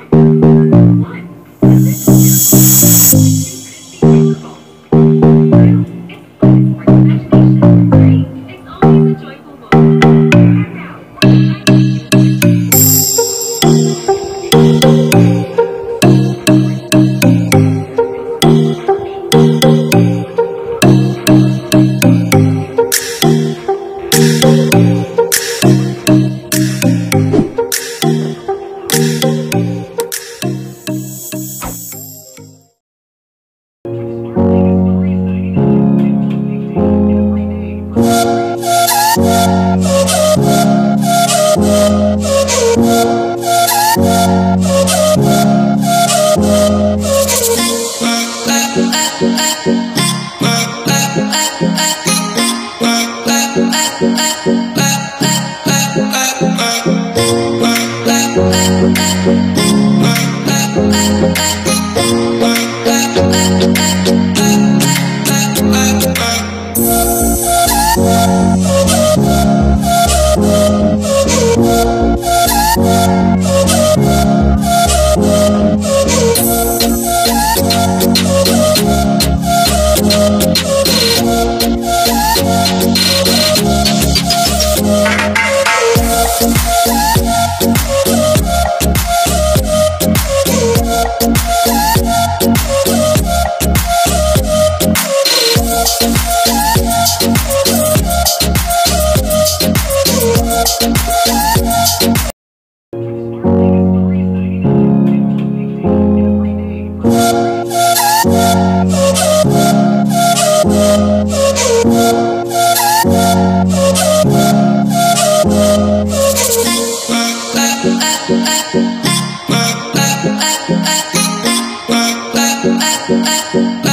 I, I, Bye.